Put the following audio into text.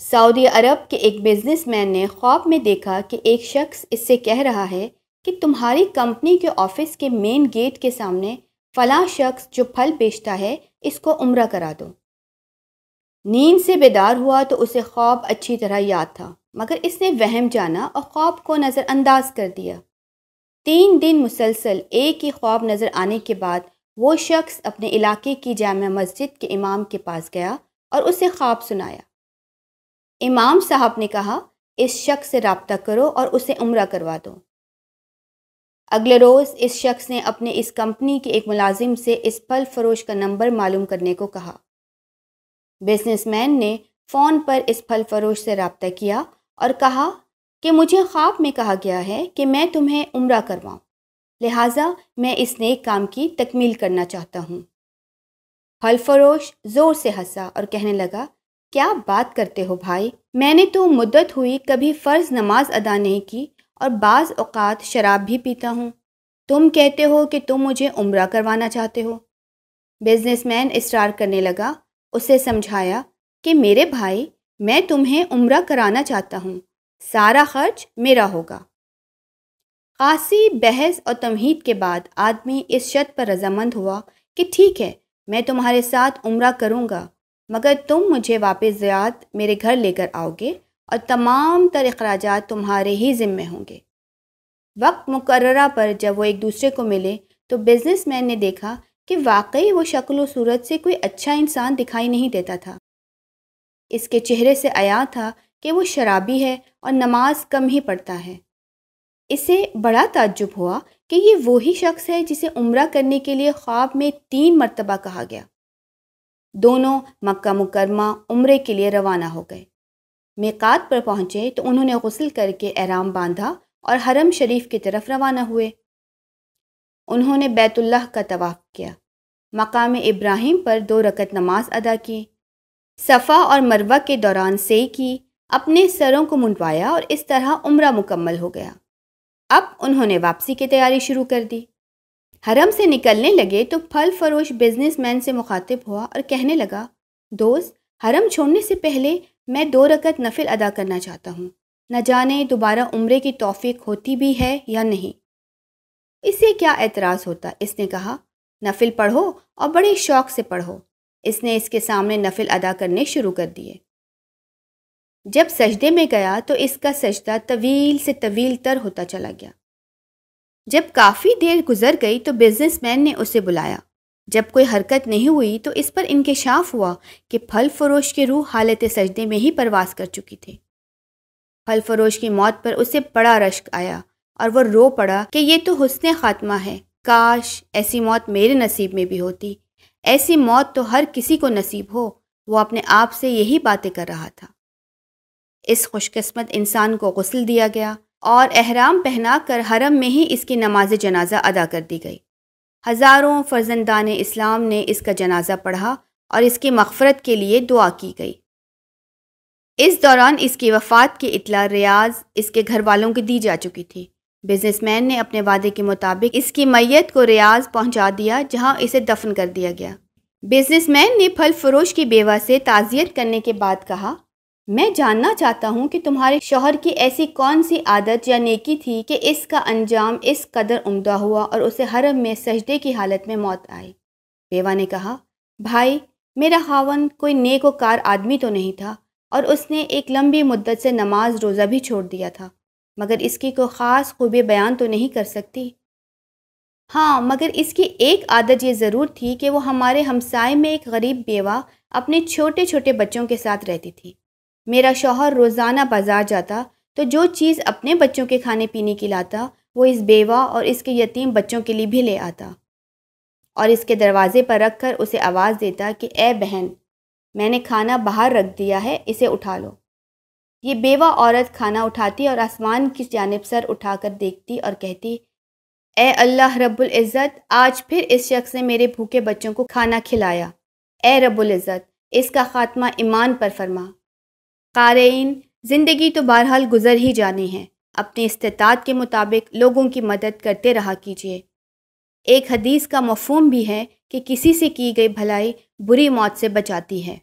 Saudi अरब के एक businessman ने ख्वाब में देखा कि एक शख्स इससे कह रहा है कि तुम्हारी कंपनी के ऑफ़िस के मेन गेट के सामने फला शख्स जो फल बेचता है, इसको उम्र करा दो। नींद से बेदार हुआ तो उसे ख्वाब अच्छी तरह याद था, मगर इसने वहम जाना और ख्वाब को नज़रअंदाज कर दिया। तीन दिन मुसलसल एक ही ख्वाब नज़र आने के बाद वो शख्स अपने इलाके की जाम मस्जिद के इमाम के पास गया और उसे ख्वाब सुनाया। इमाम साहब ने कहा, इस शख्स से रबता करो और उसे उम्र करवा दो। अगले रोज़ इस शख्स ने अपने इस कंपनी के एक मुलाजिम से इस फल फरोश का नंबर मालूम करने को कहा। बिजनेसमैन ने फ़ोन पर इस फल फरोश से रबता किया और कहा कि मुझे ख्वाब में कहा गया है कि मैं तुम्हें उम्र करवाऊँ। लिहाजा मैं इस नेक काम की तकमील करना चाहता हूँ। फल फरोश ज़ोर से हंसा और कहने लगा क्या बात करते हो भाई? मैंने तो मुद्दत हुई कभी फ़र्ज़ नमाज़ अदा नहीं की और बाज़ अवकात शराब भी पीता हूँ। तुम कहते हो कि तुम मुझे उम्र करवाना चाहते हो। बिजनेसमैन इसरार करने लगा, उसे समझाया कि मेरे भाई, मैं तुम्हें उम्र कराना चाहता हूँ। सारा खर्च मेरा होगा। खासी बहस और तमहीद के बाद आदमी इस शर्त पर रजामंद हुआ कि ठीक है, मैं तुम्हारे साथ उम्र करूँगा। मगर तुम मुझे वापस ज़्याद मेरे घर लेकर आओगे और तमाम तर अखराज तुम्हारे ही ज़िम्मे होंगे। वक्त मुकर्रा पर जब वो एक दूसरे को मिले तो बिजनेसमैन ने देखा कि वाकई वो शक्ल सूरत से कोई अच्छा इंसान दिखाई नहीं देता था। इसके चेहरे से आया था कि वो शराबी है और नमाज़ कम ही पढ़ता है। इसे बड़ा ताज्जुब हुआ कि ये वही शख्स है जिसे उम्र करने के लिए ख्वाब में तीन मरतबा कहा गया। दोनों मक्का मुकरमा उम्र के लिए रवाना हो गए। मेकात पर पहुँचे तो उन्होंने गसल करके एहराम बांधा और हरम शरीफ की तरफ़ रवाना हुए। उन्होंने बैतुल्लाह का तवाफ़ किया। मकाम इब्राहिम पर दो रकत नमाज़ अदा की। सफ़ा और मरवा के दौरान से की, अपने सरों को मुंडवाया और इस तरह उम्र मुकम्मल हो गया। अब उन्होंने वापसी की तैयारी शुरू कर दी। हरम से निकलने लगे तो फल फरोश बिजनेसमैन से मुखातिब हुआ और कहने लगा, दोस्त, हरम छोड़ने से पहले मैं दो रकत नफिल अदा करना चाहता हूँ। न जाने दोबारा उम्र की तोफ़ी होती भी है या नहीं। इससे क्या एतराज़ होता? इसने कहा, नफिल पढ़ो और बड़े शौक़ से पढ़ो। इसने इसके सामने नफिल अदा करने शुरू कर दिए। जब सजदे में गया तो इसका सजदा तवील से तवील तर होता चला गया। जब काफ़ी देर गुजर गई तो बिजनेसमैन ने उसे बुलाया। जब कोई हरकत नहीं हुई तो इस पर इंकशाफ हुआ कि फल फरोश की रूह हालत सजदे में ही परवास कर चुकी थी। फल फरोश की मौत पर उसे बड़ा रश्क आया और वह रो पड़ा कि ये तो हुसन ख़ात्मा है। काश ऐसी मौत मेरे नसीब में भी होती। ऐसी मौत तो हर किसी को नसीब हो। वो अपने आप से यही बातें कर रहा था। इस खुशकस्मत इंसान को गसल दिया गया। और अहराम पहना कर हरम में ही इसकी नमाज़ जनाजा अदा कर दी गई। हज़ारों फर्जंदान इस्लाम ने इसका जनाजा पढ़ा और इसकी मफ़रत के लिए दुआ की गई। इस दौरान इसकी वफ़ात की इतला रियाज इसके घर वालों को दी जा चुकी थी। बिजनेसमैन ने अपने वादे के मुताबिक इसकी मैयत को रियाज पहुँचा दिया, जहाँ इसे दफन कर दिया गया। बिजनेसमैन ने फल फरोश की बेवा से ताज़ियत करने के बाद कहा मैं जानना चाहता हूँ कि तुम्हारे शोहर की ऐसी कौन सी आदत या नेकी थी कि इसका अंजाम इस कदर उम्दा हुआ और उसे हरम में सजदे की हालत में मौत आई? बेवा ने कहा, भाई, मेरा खावन कोई नेक कार आदमी तो नहीं था और उसने एक लंबी मुद्दत से नमाज़ रोज़ा भी छोड़ दिया था। मगर इसकी कोई ख़ास खूबी बयान तो नहीं कर सकती? हाँ मगर इसकी एक आदत ये ज़रूर थी कि वो हमारे हमसाए में एक गरीब बेवा अपने छोटे छोटे बच्चों के साथ रहती थी। मेरा शौहर रोज़ाना बाज़ार जाता तो जो चीज़ अपने बच्चों के खाने पीने की लाता, वो इस बेवा और इसके यतीम बच्चों के लिए भी ले आता। और इसके दरवाज़े पर रख कर उसे आवाज़ देता कि, ए बहन, मैंने खाना बाहर रख दिया है, इसे उठा लो। ये बेवा औरत खाना उठाती और आसमान की जानब सर उठाकर देखती और कहती, ए अल्लाह रब्बुल इज़्ज़त, आज फिर इस शख्स ने मेरे भूखे बच्चों को खाना खिलाया। ए रब्बुल इज़्ज़त, इसका ख़ात्मा ईमान पर फरमा। क़ारीन ज़िंदगी तो बहरहाल गुज़र ही जानी है। अपने इस्तात के मुताबिक लोगों की मदद करते रहा कीजिए। एक हदीस का मफहम भी है कि किसी से की गई भलाई बुरी मौत से बचाती है।